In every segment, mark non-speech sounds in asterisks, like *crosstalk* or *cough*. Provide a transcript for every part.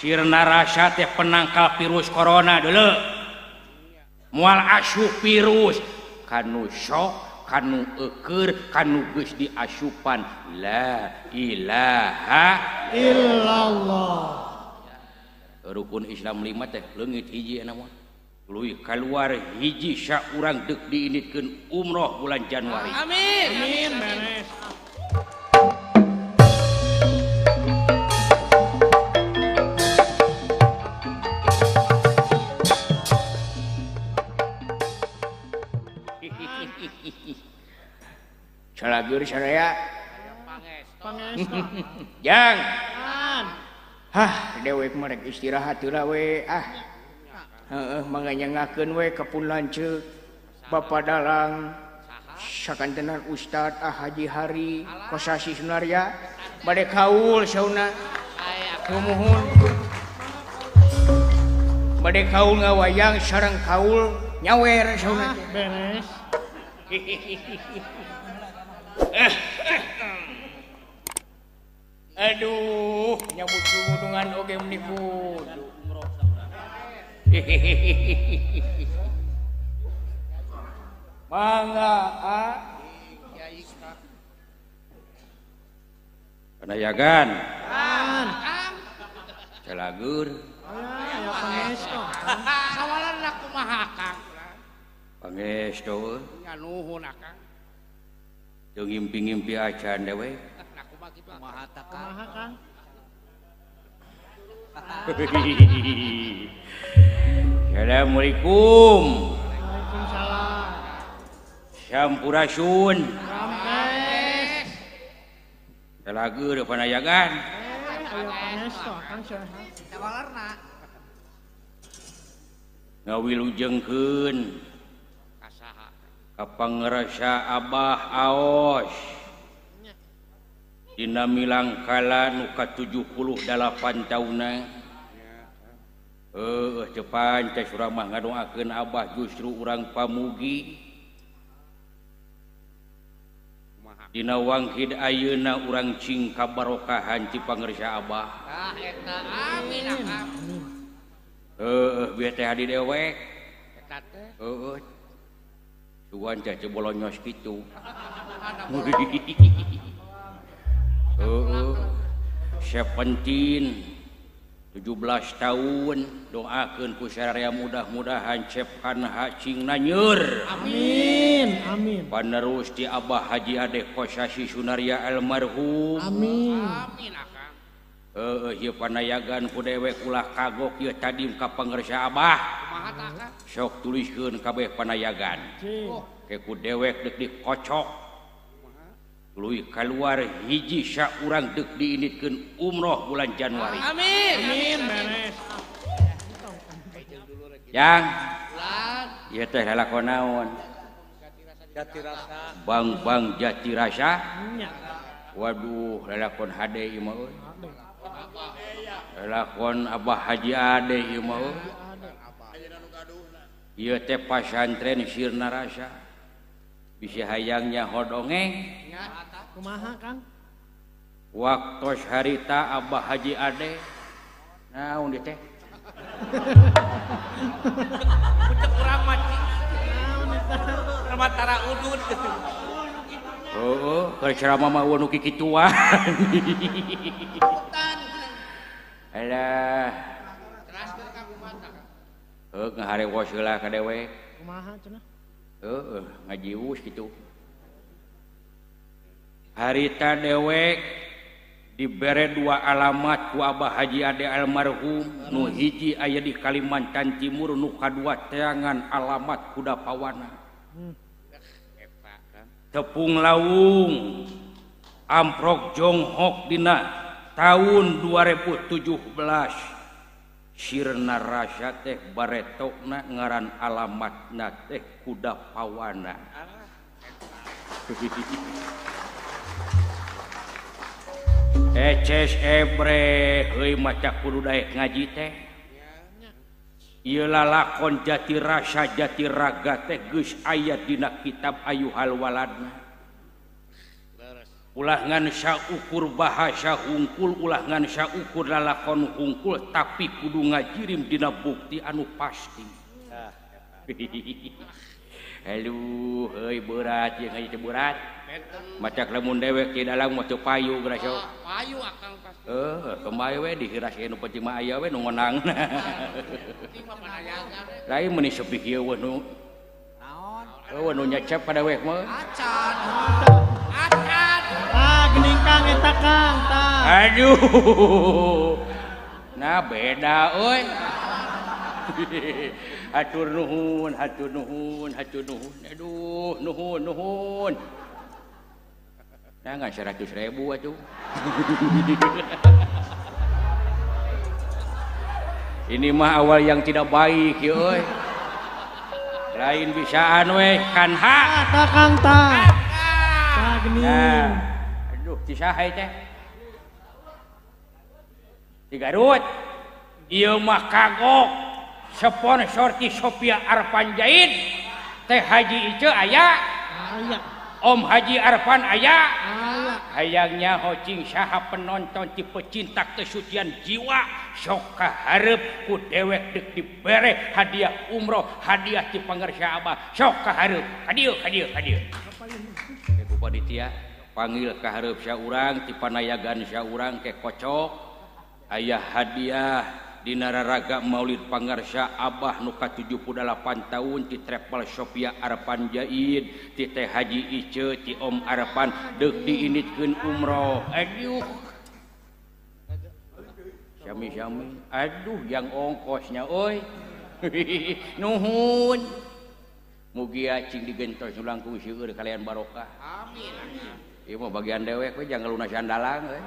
sirna rasa teh penangkal virus corona dulu mual asyuk virus. Kanu sok kanu eker kanu geus diasupan. La ilaha illallah. Rukun Islam lima teh leungit hiji ana Lui keluar kaluar hiji syak urang dek diinitkeun umroh bulan Januari. Amin amin, amin. amin. salahgur saya yang Hah dewek merek istirahat we. Ah. Uh, menganyangaken we kepun lance Bapak dalang. Sakan tenar Ustad ah Haji Hari kosasi Sunarya bade kaul sauna. Kumuhun Bade kaul ngawayang sarang kaul nyawer sauna. Beres. *laughs* Eh, eh, eh. aduh nyambut gunungan oge okay, menipu *laughs* mangga ah. a Kana yagan. Kan. Celageur. Aya ah, pangesto. Sawalana kumaha Kang? pangestu, Nya nuhun Kang. ngimpi-ngimpi acan dewe Assalamualaikum. Sampurasun. Lagu udah panayagan ngawilujengkeun Kapangersa Abah Aos Dina Milangkala nuka 78 tahuna eh cepan teh suramah ngadoakeun Abah justru urang pamugi Dina Wangkid ayeuna urang cing kabarokahan ti pangersa Abah. Ah eta amin amin. Heeh, bieu teh hadi dewek. Eta teh. Heeh. tuan cah cebolonyos gitu. Uh, sepentin 17 tahun doakan pusaraya mudah-mudahan cepkan hacing nanyur. Amin. Amin. Panerus di Abah Haji Adek Kosasi Sunaria almarhum. Amin. Amin. panayagan ku dewek ulah kagok ieu tadi ka pengersa Abah. Sok tuliskeun kabeh panayagan. Oh. Keku dewek dek di kocok Lui keluar hiji syak urang dek diinitkan umroh bulan Januari. Amin. Amin. yang? Ya teh lalako naon? Jati rasa. Bang bang jati rasa? Waduh lalakon hade imaun lakon Abah Haji Ade ieu mah mau ieu teh pasantren sirna rasa. Bisa hayangnya hodongeng kumaha Kang? Waktu harita Abah Haji Ade. Naon dieu teh. Kurang mati ramatara udut Oh, kalau ceramah mah wanu kikituan. Alah, Teraskeun ka kumaha ta Kang. heuh ngaharewos heula ka dewek. kumaha cenah Heeh, ngajius kitu. Harita dewek dibere dua alamat ku Abah Haji Ade almarhum nu hiji aya di Kalimantan Timur nu kadua teangan alamat kuda pawana. Eta hmm. Kang. Tepung Lawung Amprok Jonghok Dina tahun 2017 Sirna Rasya teh baretokna ngaran alamatna teh kuda pawana *laughs* Eces eh, ebre heuy maca kudu daek ngaji teh. Ieu lalakon jati rasa jati raga teh geus aya dina kitab ayuhal waladna. ulangansya ukur bahasa hungkul ulangansya ukur lalakon hungkul tapi kudu ngajirim dina bukti anu pasti. *laughs* Halo hei berat yang ngaji berat. Maca lamun dewek di dalam mau payu grasyo ah, payu akang pasti eh kembali we dihiras anu penting mah aya we nu ngeunang ah, *laughs* lain meni sepi kieu we nu. Naon? Eh, we nu nyecep pada we mah. Acan. Kang eta Kang, tah. aduh nah beda euy *laughs* hatur nuhun hatur nuhun hatur nuhun aduh nuhun nuhun Jangan seratus ribu atuh. *laughs* Ini mah awal yang tidak baik ya euy. Lain bisaan we kan ha. Tah Kang, tah. Tah gening. Nah, Duh, saha teh. Di Garut. Ieu mah kagok sponsor ti Sophia Arpanjaid teh Haji Ice aya. Aya. Om Haji Arfan aya. Aya. Hayangnya hocing saha penonton ti pecinta kesucian jiwa sok kaharep ku dewek dek dibere hadiah umroh, hadiah ti pangersa Abah. Sok kaharep. Hadieu, hadieu, hadieu. Ke Panitia. panggil keharpsya urang tipanayagan panayagan urang ke kocok. Aya hadiah di nararaga Maulid Pangarsya Abah nuka 78 tahun di travel Sophia Arpan Jaid ti Haji Ice ti Om Arpan dek diinitkan umroh. Aduh. Syami-syami aduh yang ongkosnya oi. *laughs* Nuhun. Mugia cing digentos ulangku sieur kalian barokah. Amin. Ibu bagian dewek we jangan lunasan dalang we.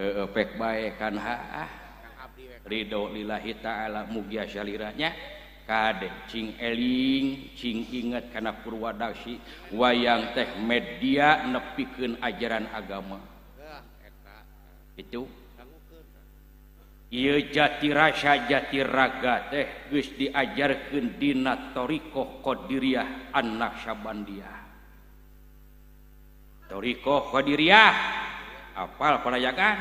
Heeh pek bae kan ha. Ah. Ridho lillahi ta'ala mugia syaliranya kade cing eling cing inget kana purwadasi wayang teh media nepikeun ajaran agama. Itu Ieu jati rasa jati raga teh geus diajarkeun dina thariqah Qadiriyah An-Naksabandiyah. Thariqah Qadiriyah apal parayagan?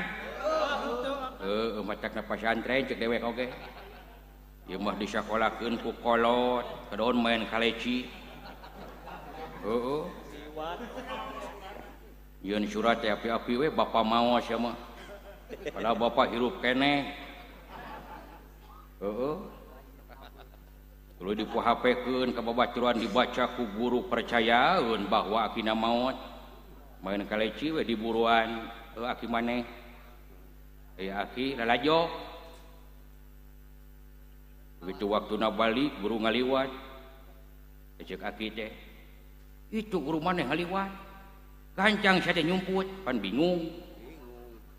Heeh, macakna pasantren cek dewek oge. Ieu mah disakolakeun ku kolot, kedaon main kaleci. Heeh. Yeun surat teh api-api we bapa maos ya mah. Padahal bapak hirup kene perlu dipuhapekeun ka babaturan dibaca ku guru percayaeun bahwa akina maot main kaleci we diburuan. Heuh aki maneh. Aya aki lalajo. Begitu waktuna balik guru ngaliwat. Cek aki teh. Itu guru maneh ngaliwat. Gancang saya nyumput. Pan bingung.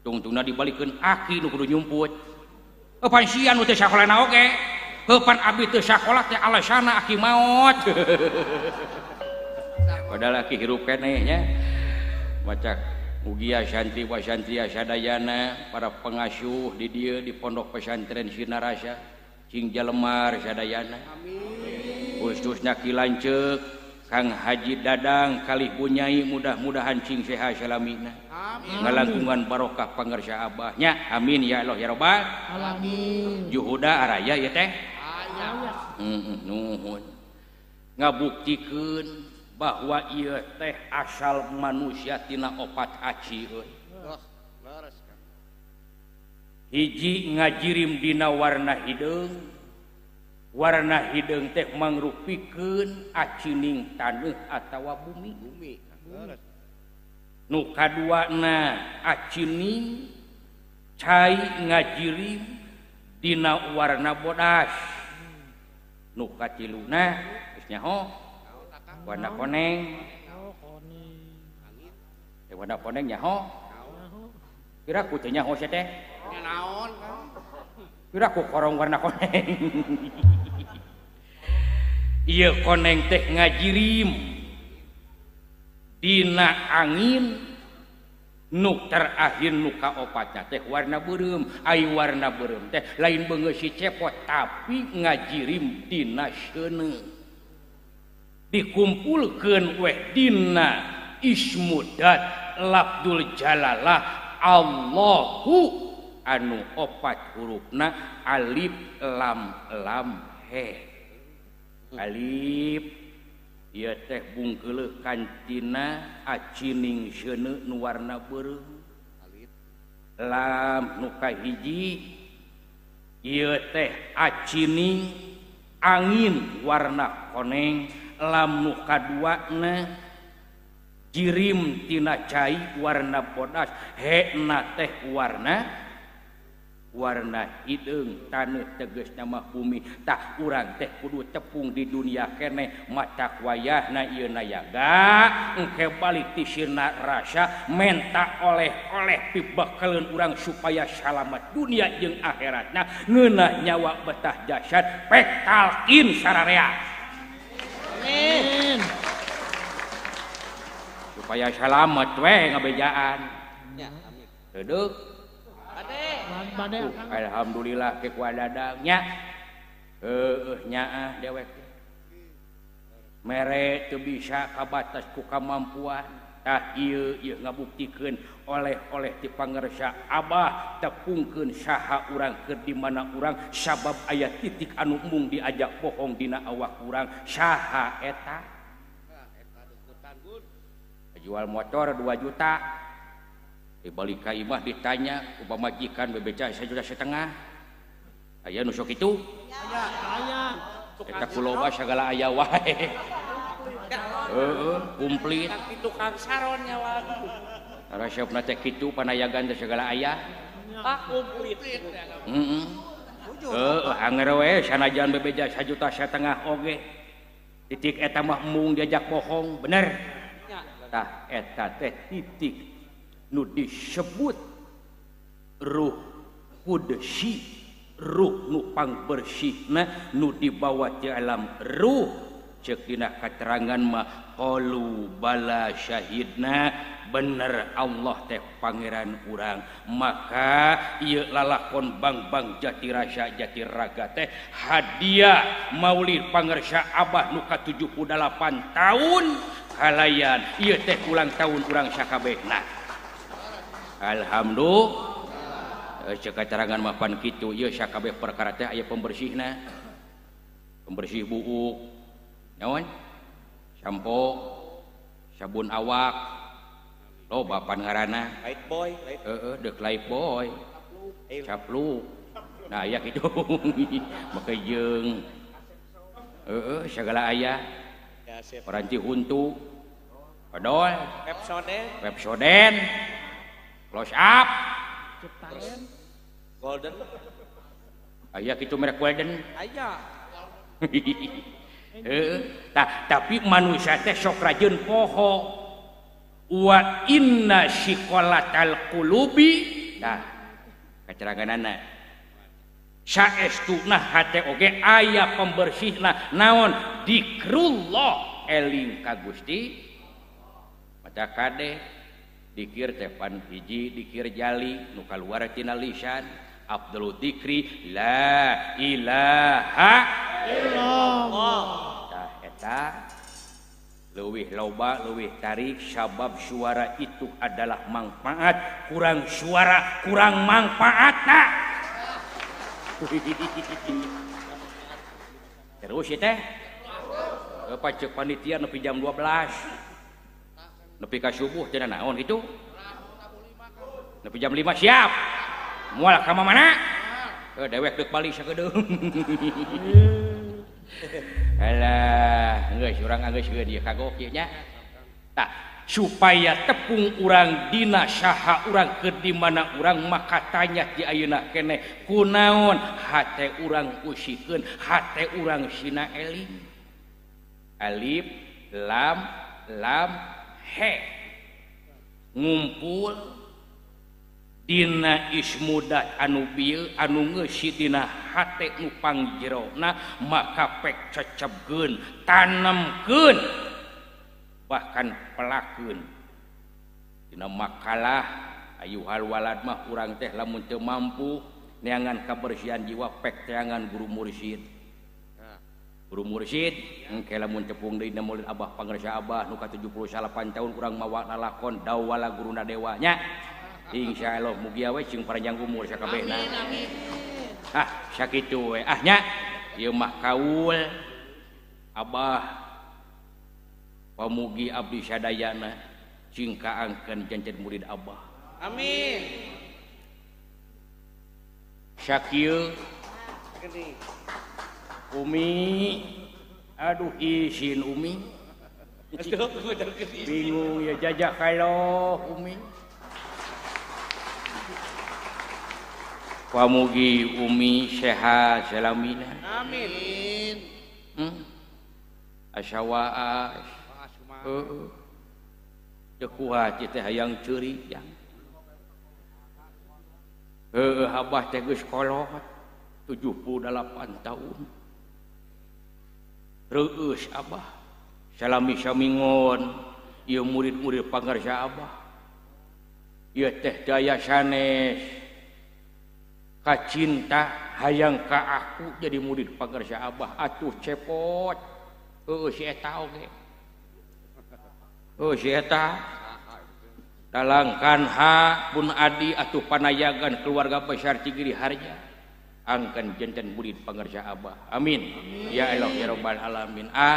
Tungtungna dibalikeun aki nu kudu nyumput. pansian nu teh sakolana oge heupan abdi teu sakola teh alasana aki maot *laughs* padahal aki hirup keneh nya. Maca ugia santri wa santri sadayana para pengasuh di dieu di pondok pesantren Sinarasa cing jalemar sadayana. Amin. Khususnya ki lanceuk Kang Haji Dadang kali punyai mudah-mudahan cing seha salamina. Amin. ngalangkungan barokah pangersa abahnya. Amin ya Allah ya robbal alamin. Juhuda araya ya teh? Mm, nuhun. Ngabuktikeun bahwa ieu teh asal manusia tina opat aci hiji ngajirim dina warna hideung. warna hidung teh mangrupikeun acining tanah atawa bumi. Bumi. Nu dua na acining cai ngajirim dina warna bodas. Nuka tiluna geus nyaho warna koneng. Eh warna koneng nyaho? Kira ku teh ho teh? Naon aku korong warna koneng. *laughs* Iya koneng teh ngajirim. Dina angin nuk terakhir nuka opatnya teh warna beureum ai warna beureum teh lain bengesi cepot tapi ngajirim dina sene dikumpulkan weh dina ismudat labdul jalalah Allahu anu opat hurufna Alif lam lam he. Alif ia teh bungkele kantina acining sene nu warna beureung lam nu kahiji ieu teh acining angin warna koneng. Lam nu kaduana jirim tina cai warna bodas. He na teh warna warna hidung tanah teges nama bumitah kurang teh kudu tepung di dunia kene. Mata wayah nayagabalik tisirna rasa. Menta oleh-oleh pibakalun orang supaya salamet dunia jeung akhiratnya ngena nyawa betah jasad. Pekalkin sararea. Supaya salamet we ngabejaan. Duduk. Alhamdulillah dadanya ehnya ah, dewek. Merek tuh bisa ka batas ku kemampuantah ngabuktikan oleh-oleh di pangersya Abah tepungken saha urang ke dimana urang. Sabab ayat titik anu umum diajak bohong dina awak kurang saha eta? Jual motor 2 juta. dibalik Kaimah ditanya upamajikan bebeca saya sudah setengah. Ayah nusuk itu? Kita kuloba segala ayah wae. Uh, kumplit. Tukang saron nyawa rasa siap nate kitu panayagan teh segala ayah ah kumplit. Heeh. Heeh, anger we sanajan bebeja sajuta setengah oge. Titik eta mah mung diajak bohong bener. Tah eta teh titik. nu disebut ruh kudsi ruh nupang bersih nah nu dibawa di alam ruh. Cekina keterangan mah qalu bala syahidna bener Allah teh pangeran urang. Maka ieu lalakon bang-bang jati rasa jati raga teh hadiah maulid pangersa abah nu 78 tahun kalayan ieu teh ulang tahun urang sakabehna Alhamdulillah. Eh, Cekaterangan mapan gitu yakabeh perkara teh aya pembersih nah pembersih buuk naon sampo sabun awak loba pangarana. Light boy light. Uh, uh, dek light boy. Caplu. Nah ya gitu *laughs* maka jeng. Uh, segala ayah. Peranci huntu pedol pepsoden pepsoden close up. Golden. Aya kitu merek golden. Aya. *laughs* Heeh tah tapi manusia teh sok rajin poho. Wa inna siqalatal qulubi. Nah kaceranganna saestuna hate oge aya pembersih nah naon? Dikrullah eling ka Gusti. Pada kadeh dikir tepan hiji dikir Jali nuka luartina lisan. Abdul Dikri la ilaha illallah. Tah eta leuwih loba leuwih tarik sabab suara itu adalah manfaat. Kurang suara kurang manfaat nah. terus ya teh? Pak Cek Panitia nepi jam 12 nepi ka subuh cenah naon kitu? Nepi jam 5 siap. Mual ka mana eh dewek deuk balik sakedeung *laughs* alah geus urang geus geus kagok ieu nya. Tah supaya tepung urang dina saha urang ke di mana urang maka tanya di ayeuna kene kunaon hate urang usikeun hate urang sina eling alif lam lam he. Ngumpul Dina Ismuda anubil hate nu nah maka pek cecebgen tanamken bahkan pelakun Dina makalah Ayu halwalad mah kurang teh lamun mampu neangan kebersihan jiwa pek teangan guru mursyid engke lamun tepung Abah Pangresa Abah nu ka 78 tahun kurang mawa lalakon dawala guruna dewanya insyaallah mugi mugiawe sing panjang umur sakabehna. Ah sakitu we. Ah nya ieu mah kaul. Abah pamugi abdi sadayana cing kaangkeun janten murid Abah. Amin. Sakieu. Umi. Aduh izin Umi. Bingung ya jajak kalau Umi. Pamugi Umi sehat salamina Amin. Hmm? Asyawa uh, Dekuat teh hayang curi yang Eh, uh, habah geus kolot 78 tahun. Reus Abah. Salami samingon. Ieu murid-murid pangarsa Abah Ieu teh daya sanes. Kacinta hayang ka aku jadi murid pangarsa Abah atuh cepot. Heuh si eta oge. Oh si eta. Dalangkan ha pun adi atuh panayagan keluarga besar Cigiri Harja. angkan jantan murid pengerja Abah. Amin. Ya Allah ya Rabbal alamin. A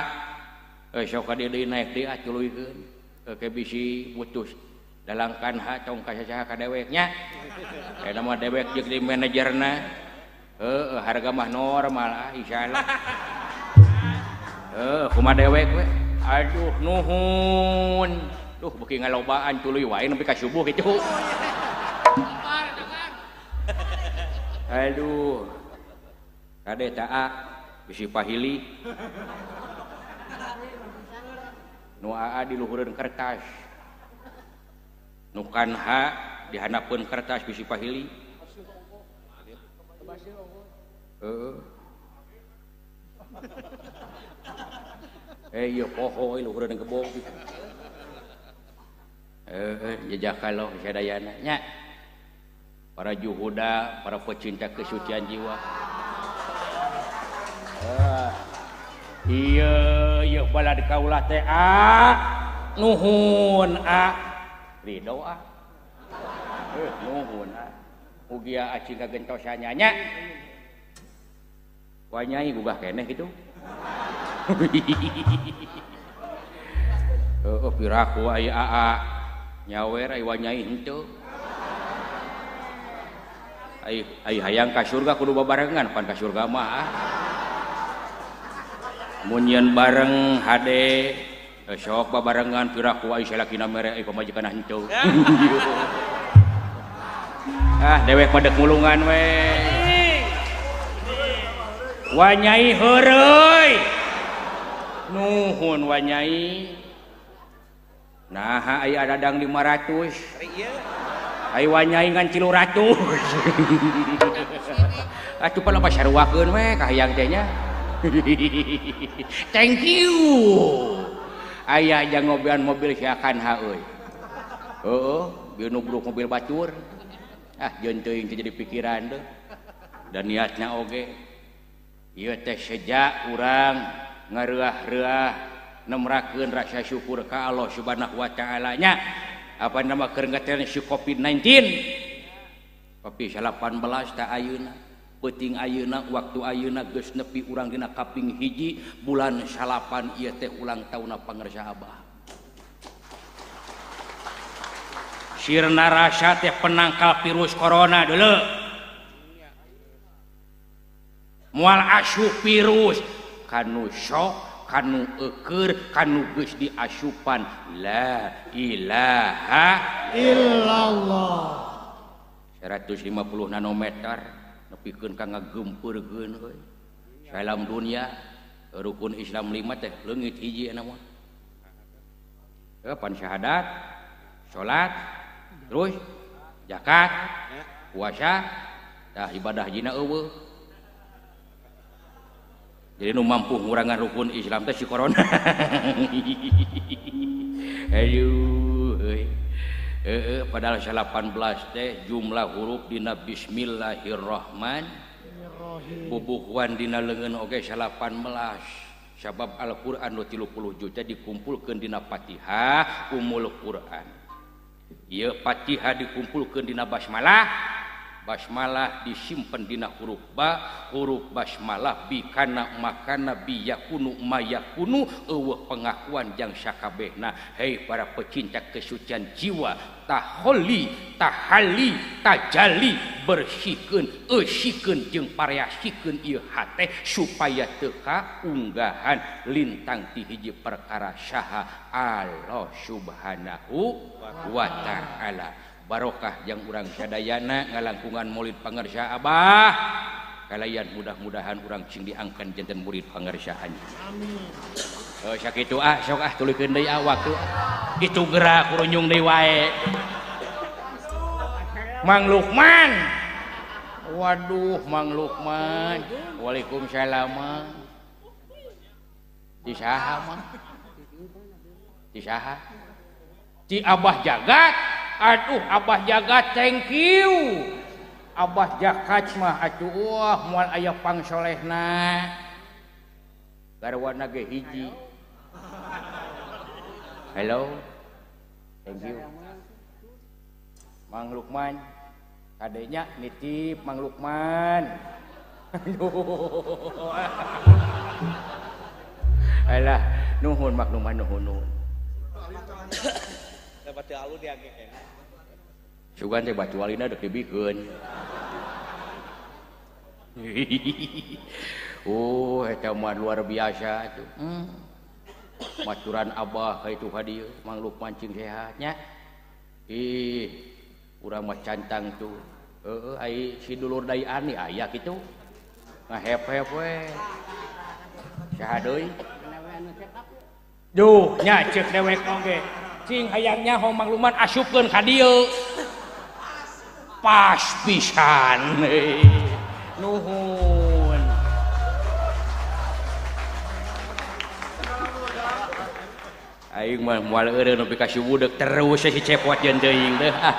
eh, sok deui ah naik atuluykeun. culuykeun eh, ke bisi putus. Dalangkan ha tong kasaha ka dewek nya aya mah dewek jeung di manajerna. Heeh harga mah normal ah insyaallah. Eh kumaha dewek we? Aduh nuhun. Duh beki ngalobaan tuluy wae nepi ka subuh kitu Aduh. Kade taa bisi pahili. Nu aa di luhureun kertas. Nu kan ha dihanapeun kertas bisi pahili. Heeh. Eh iya poho luhureun gebog Eh jejak kalau sadayana nya. para juhuda para pecinta kesucian jiwa. Ah. Iya iya bala kaulah teh ah. nuhun a ridho a eh, nuhun a ugia acing kagentosa nyanya wanyai gugah keneh gitu. *laughs* Eh, oh, piraku ayah aa nyawer ayah wanyai itu hayang ka surga kudu babarengan. Pan ka surga mah ah. munyian bareng hade. Eh, sok babarengan piraku ai salakina mere ai pamajikan henteu *laughs* ah dewek pada mulungan we. Wanyai heureuy nuhun wanyai. Nah ai ada dang 500 iya. wanyaingan cilu ratu. *laughs* Ratu pala pasaruakeun we we kahayang teh nya. *laughs* Thank you. Aya aja ngobian mobil siakan euy. heuh bieu nubruk mobil batur ah jeung teuing jadi pikiran deh. Dan niatnya oge. Ieu teh sejak urang ngareuah-reuah nemrakeun rasa syukur ka Allah Subhanahu wa taala nya. apa nama kerenggatan si COVID-19 tapi 18 tak ayuna peting ayuna waktu ayuna geus nepi urang dina kaping hiji bulan salapan ieu teh ulang tahunna pangersa abah sirna rasa teh penangkal virus corona dulu mual asuh virus. Kanu sok kanu eker kanu geus diasupan. La ilaha illallah. 150 nanometer nepikeun ka ngagempeurkeun euy salam dunia rukun Islam lima teh leungit hiji ana mah. Pan syahadat salat terus zakat puasa tah ibadah jina eueuh. jadi nu mampu ngurangan rukun Islam teh si corona. Aduh e -e, padahal 18 teh jumlah huruf dina bismillahirrahman bubuhan dina leungeun oge okay, 18 sabab Al-Quran nu 30 juta dikumpulkan dina fatihah umul Quran. Ieu fatihah dikumpulkan dina basmalah basmalah disimpen dina huruf ba huruf basmalah bikana makana biyakunu mayakunu eueuh pengakuan jang sakabehna hei para pecinta kesucian jiwa taholi tahali tajali bersihkeun eusikeun jeung pareasikeun ieu hate supaya teka unggahan lintang ti hiji perkara saha Allah subhanahu wa ta'ala. barokah yang urang Syadayana ngalangkungan murid pangersa Abah. Kalian mudah-mudahan urang cing diangkan jantan murid pengerjaannya oh, eh, sakit itu ah sok ah tulikan deui ah waktu ah. itu gerak kurunyung deui wae. Mang Lukman. Waduh Mang Lukman. Waalaikumsalam di saha mah di saha? Di Abah jagat. Aduh Abah jaga thank you. Abah atuh wah mual aya pangsolehna garwana ge hiji. Hello? Thank you. Mang Lukman kadenya nitip Mang Lukman. *laughs* Alah nuhun makluman nuhun nuhun. Dapat alun ya Sugan teh batu walina dek dibikeun. *laughs* oh, eta mah luar biasa tuh. Hmm. Maturan Abah ka itu ka dieu, Mang Lukman cing sehat nya. Ih, urang mah cantang tuh. Heeh, ai si dulur Dayani aya kitu. Ngahep-hep we. Saha deui? Duh, nya cek dewek oge. Cing hayangnya homang luman asupkeun ka dieu. pas pisan *laughs* nuhun Aing mah moal eureun nu pikasih budek terus si cepot jeung teuing teh ah.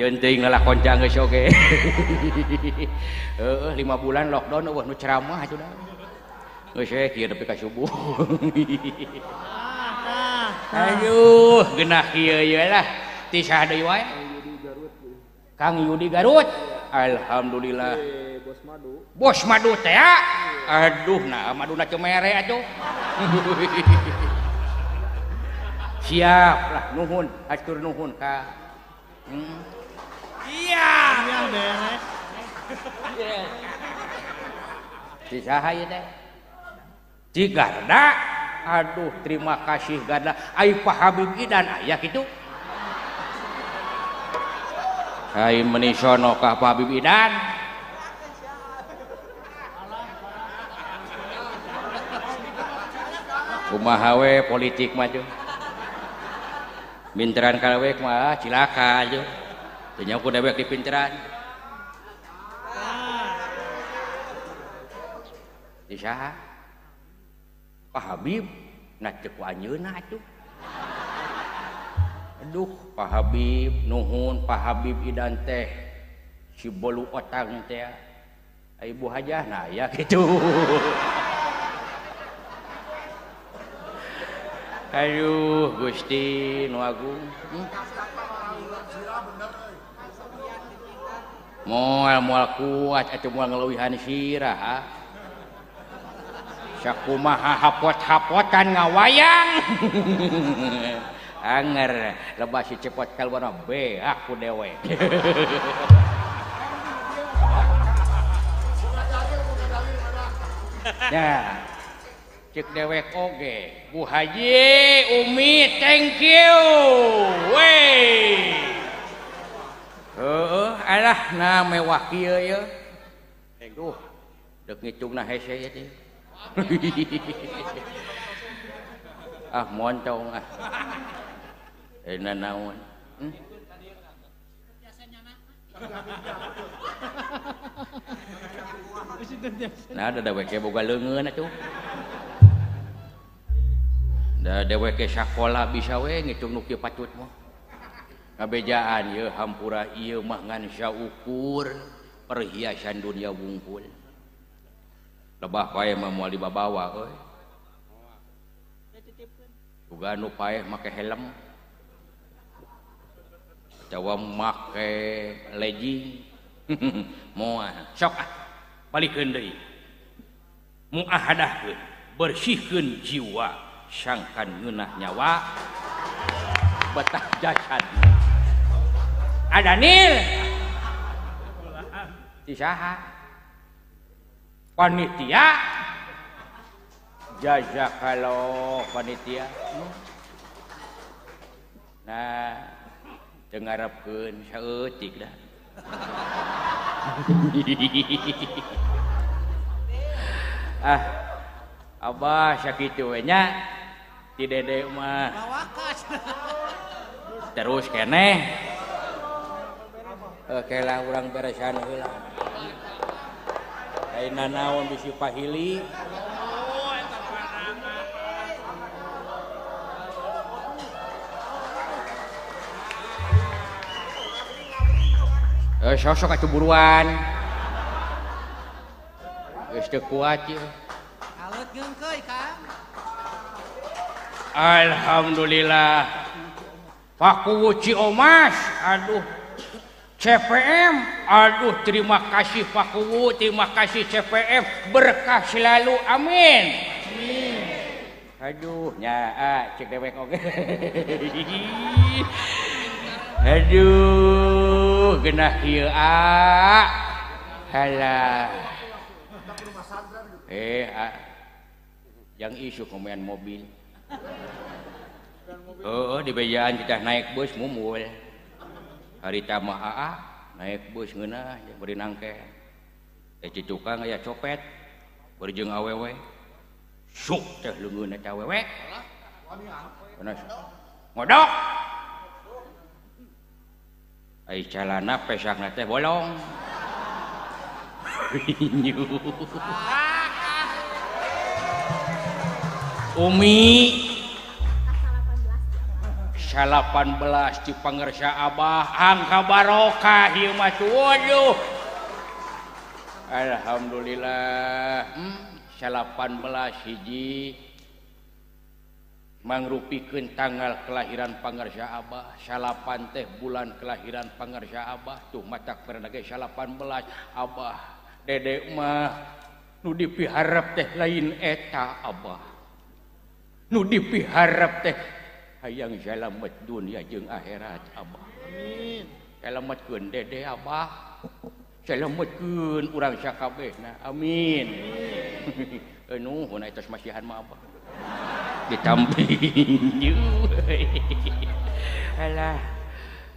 Jeung teuing lalakon jang geus oge. *laughs* Heeh 5 bulan lockdown eueuh nu ceramah atuh da. Geus eh kieu nepi ka subuh. *laughs* Ah, ah, ah. Aduh, genah kieu ye lah. Tisah deui wae. Kang Yudi Garut. Alhamdulillah. E, bos madu. Bos madu teh ah. aduh nah madu na cemere aduh *laughs* siap lah nuhun atur nuhun ka. Hmm. iya. Iya beres si saha ieu teh? Cigarda aduh terima kasih garda. Ai Pak Habib Idan aya kitu. menisonkah Pak Bibidan kumahawe politik maju Binteran kalawek mah ah, cilaka aja. Tanya aku dewek di pinteran. Di saha? Pak Habib, nak cek wanyeuna atuh. Aduh Pak Habib Nuhun Pak Habib Idan teh. Si bolu otang teh Ibu Hajah nah ya gitu. *laughs* Aduh Gusti Nu Agung. Hmm? moal moal kuat atau moal ngeluihan sirah ha? sakumaha hapot-hapotan ngawayang. *laughs* anger. Leba si cepot kalbana beak ku dewe. *laughs* Ya cek dewek oge. Bu Haji Umi thank you. Wey. Heeh alah na mewah kieu ye duh deuk ngitungna hese ya teh. *laughs* Ah montong ah. Enak naon. Hmm? *laughs* Nah, ada deweke boga leungeun atuh. Da deweke sakola bisa we ngitung nu kieu pacut mah. Kabejaan yeuh hampura ieu mah ngan saukur perhiasan dunia wungkul. Lebah pae mah moal dibabawa euy. juga nu pae make helm. Jawa make legging. *laughs* Muah sok ah balikkeun deui. Muahadahkeun bersihkeun jiwa sangkan ngeunah nyawa. Betah jasad. Ada nil tisaha panitia. Jazakallah panitia. Nah. ngarapkeun saeutik dah. *laughs* Ah abah sakitu we nya ti dede mah. Terus keneh? Eh, Oke lah urang beresan heula. Lain naon bisi pahili? eh, sosok keburuan kuat Alhamdulillah. Paku Ci Omas Aduh. CPM Aduh terima kasih Paku terima kasih CPM berkah selalu amin, amin. Aduh nya ah, cek dewek oke okay. *laughs* Aduh. aduh genah ieu ah halah eh ah. yang isu komen mobil. Oh, di bejaan kita naik bus mumul. Hari tama aa naik bus ngeunah beri nangke. Eh, teh cicukang aya copet. Berjeng awewe. Sok teh leungeun ca awewe. Ngodok. celana pesak teh bolong. Umi. 18 di pangersa Abah angka Barokah Waduh. Alhamdulillah. Hmm, 18 hiji. mangrupikan tanggal kelahiran Pangarya Abah. Salapan teh bulan kelahiran Pangarya Abah. Tuh mata pernah salapan belas. Abah dedek mah nu dipiharap teh lain eta Abah. Nu dipiharap teh hayang selamat dunia jeung akhirat Abah. Amin. Selamatkeun dede Abah. Selamatkeun urang sakabehna. Amin, amin. *laughs* anu huna eta masihan mah Abah. ditamping Alah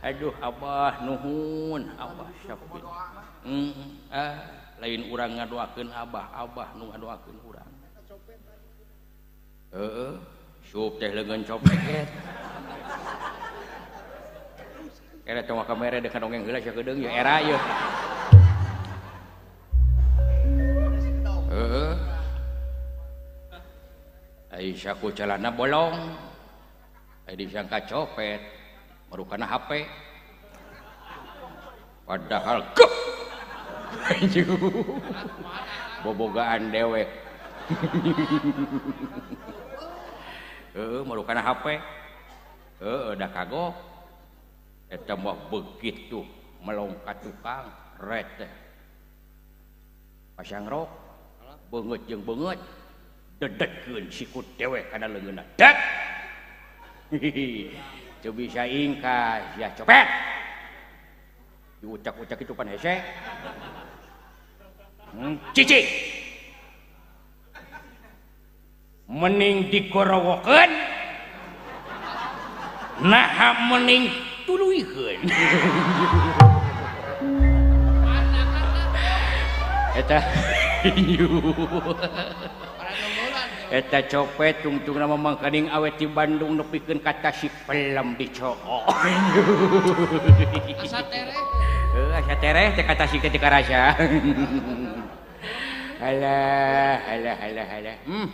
aduh Abah Nuhun Abah Syafi Hmm, ah, lain urang ngadoakeun Abah Abah nu ngadoakeun urang Heeh sup teh leungeun copet Era cuma kamera dekat dongeng heula sia geudeung ya era ieu ya. Aisyaku celana bolong. Disangka copet. Merupakan HP padahal kok *laughs* bobogaan dewek uh, *laughs* merupakan HP uh, udah kagok. Eta mau begitu melongkat tukang rete pasang rok banget jeng banget dedeken sikut dewek kana leungeunna. dek Teu bisa ingkas ya copet. Diucak-ucak itu pan hese. Hmm, cici. Mening dikorowokeun. nah mening tuluikan *laughs* eta. *laughs* eta copet tungtung nama mangkaning awet di Bandung nepikeun ka tasik pelem dicoo. *laughs* Asa tereh. Heuh, asa tereh teh ka tasik teh ka rasa. *laughs* Alah, alah, alah, alah. Hmm.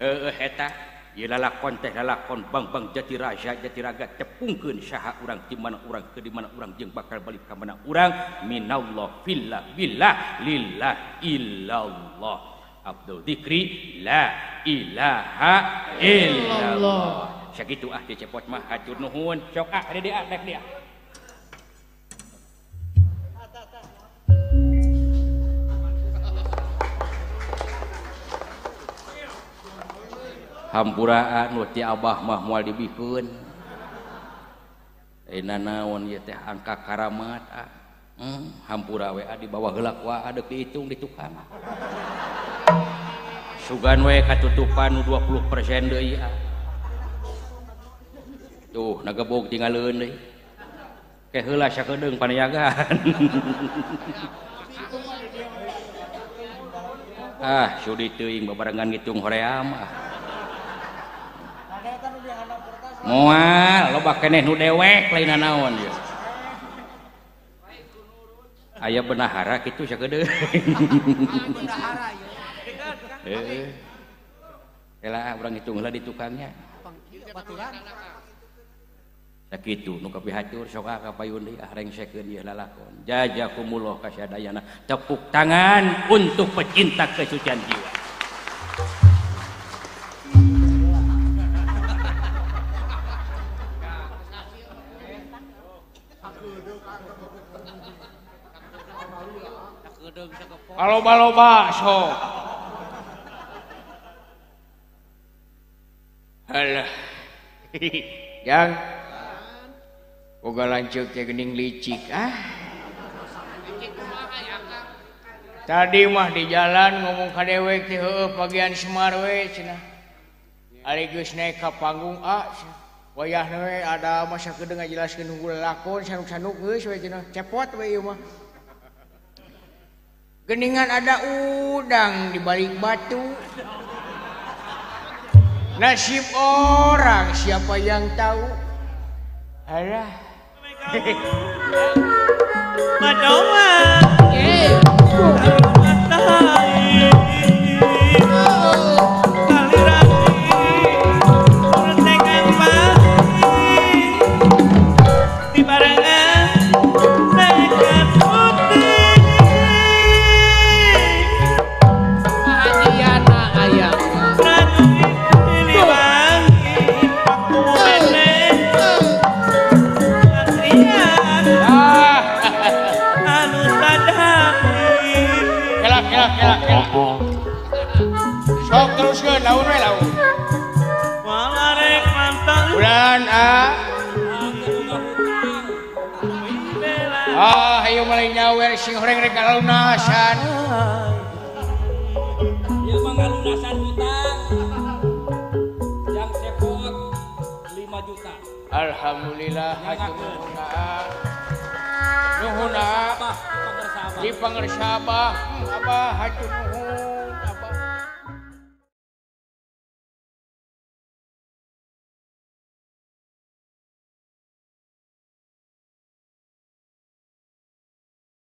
Heuh eta ieu lalakon teh lalakon bang-bang jati raja jati raga tepungkeun saha urang ti mana urang ke di mana urang jeung bakal balik ka mana urang minallah fillah billah lillah illallah. Abdul Dikri la ilaha illallah. Sakitu ah teu cepot mah hatur nuhun. Sok ah ada dia rek dia. Hampuraan nuti abah mah moal dibikeun. Eina naon ieu teh angka karamat ah. Hmm, hampura WA ah, di bawah gelak wa ada dihitung di tukang. sugan we katutupan 20% deui ah. tuh nagebog tinggalkeun deui. Ke heula sakedeung panayagan *laughs* ah sudi teuing babarengan ngitung hoream ah. Moal loba keneh nu dewek lain naon ya aya benahara kitu sakedeung benahara *laughs* ya eh. Elah urang itu lah di tukangnya. Baturan. Sakitu nu kapi hatur sok ka deui ah rengsekeun ieu lalakon. Jazakumullah kasadayana tepuk tangan untuk pecinta kesucian jiwa. Aloba-loba sok. yang *laughs* Boga lanceuk ya gening licik ah. Tadi mah di jalan ngomong ka dewek teh heueuh pagian semar we cenah. Ari geus naik ka panggung ah Wayahna we ada masa kedeung ngajelaskeun unggul lakon sanuk-sanuk geus we cenah. Cepot we ieu mah. Geningan ada udang di balik batu. nasib orang siapa yang tahu arah Madonna. Yeah. sing horeng rek galunasan. Ieu mah ngalunasan hutang. Yang sepot 5 juta. Alhamdulillah hatur nuhuna. Nuhuna. Di pangersabah, hmm, apa hatur nuhuna.